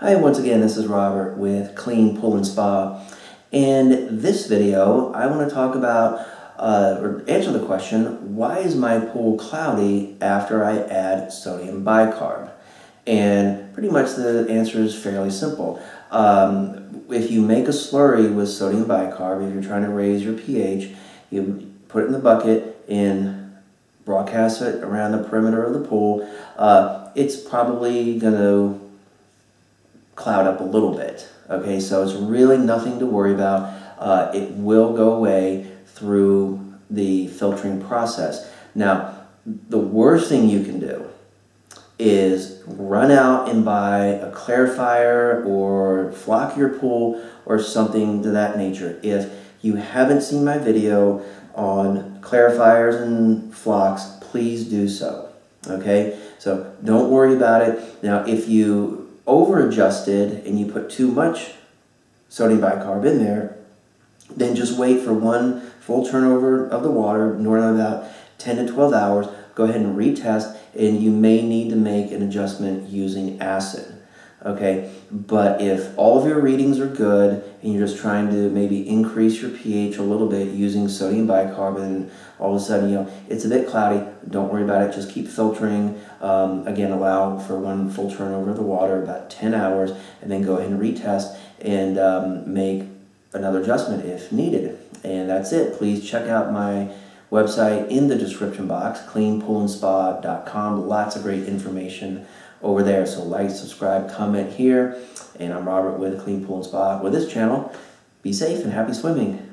Hi, once again, this is Robert with Clean Pool and Spa. And this video, I want to talk about uh, or answer the question, why is my pool cloudy after I add sodium bicarb? And pretty much the answer is fairly simple. Um, if you make a slurry with sodium bicarb, if you're trying to raise your pH, you put it in the bucket and broadcast it around the perimeter of the pool, uh, it's probably going to cloud up a little bit. Okay, so it's really nothing to worry about. Uh, it will go away through the filtering process. Now, the worst thing you can do is run out and buy a clarifier or flock your pool or something to that nature. If you haven't seen my video on clarifiers and flocks, please do so. Okay, so don't worry about it. Now, if you over adjusted and you put too much sodium bicarb in there, then just wait for one full turnover of the water, normally about 10 to 12 hours. Go ahead and retest, and you may need to make an adjustment using acid okay? But if all of your readings are good and you're just trying to maybe increase your pH a little bit using sodium bicarbonate, all of a sudden, you know, it's a bit cloudy, don't worry about it, just keep filtering. Um, again, allow for one full turnover of the water, about 10 hours, and then go ahead and retest and um, make another adjustment if needed. And that's it. Please check out my website in the description box, cleanpoolandspa.com. Lots of great information over there. So like, subscribe, comment here. And I'm Robert with Clean Pool and Spa with this channel. Be safe and happy swimming.